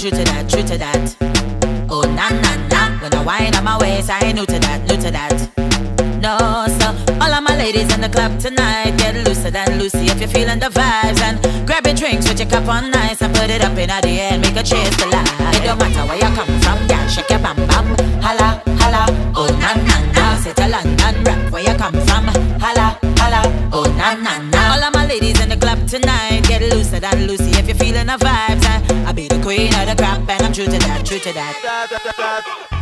true to that, true to that. Oh na na na, when I whine on my waist, I ain't new to that, new to that. No, so all of my ladies in the club tonight get looser than Lucy if you're feeling the vibes and grab your drinks with your cup on nice and put it up in the air, make a cheers to life. It don't matter where you come from, girl, shake your bam bam, holla holla. Oh na na na, say to London rap where you come from, holla holla. Oh na na na, all of my ladies in the club tonight get looser than Lucy if you're feeling the vibes and true to that, true to that.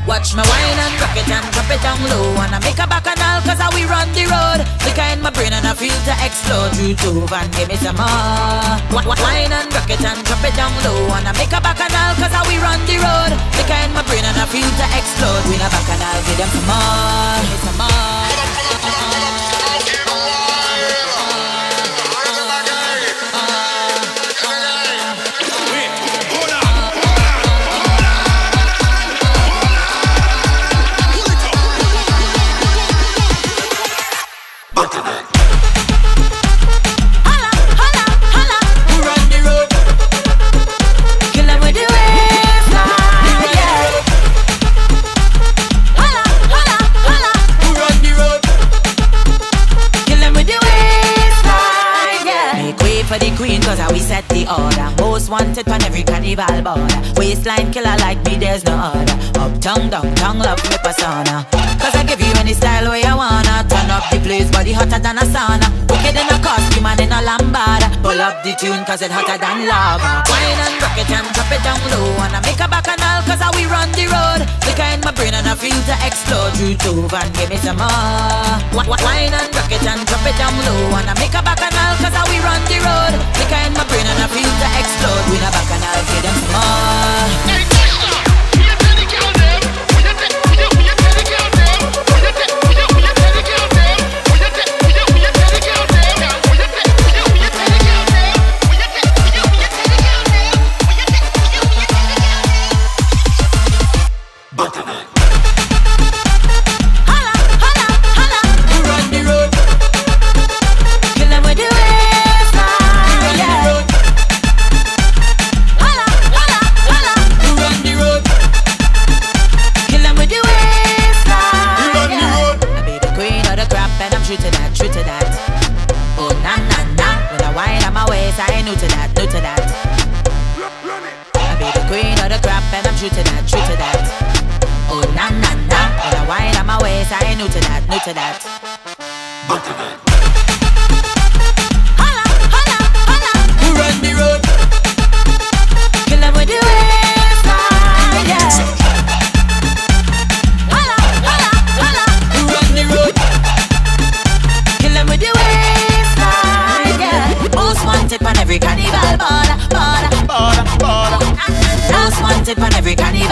Watch my wine and rock it and drop it down low. And I make a bacchanal cause I we run the road. Liquor in my brain and I feel to explode. Through Tove and give me some more. Wine and rock it and drop it down low. And I make a bacchanal cause I we run the road. Liquor in my brain and I feel to explode. We a bacchanal, give them some more Give me some more set the order. Most wanted on every carnival border. Waistline killer like me there's no other Up tongue, down tongue, love me persona. Cause I give you any style where you wanna. Turn up the place, body hotter than a sauna. Wicked in a costume and in a lambada Pull up the tune cause it hotter than lava. Wine and rock it and drop it down low. And I make a bacchanal cause how we run the road. Liquor in my brain and I feel to explode. Through Tove and give me some more. Wi- wi- Wine and rock it and drop it down low. And I make a bacchanal cause how we run the road. Liquor in my brain and I feel to explode. With a bacchanal, that, true to that. Oh na na na. When I whine on my waist I ain't new to that, new to that. Holla, holla, holla. Who run the road? With the yeah. Holla, holla, holla. Who run the road? Kill 'em with the waistline, yeah. Most wanted on every carnival Wanted on every carnival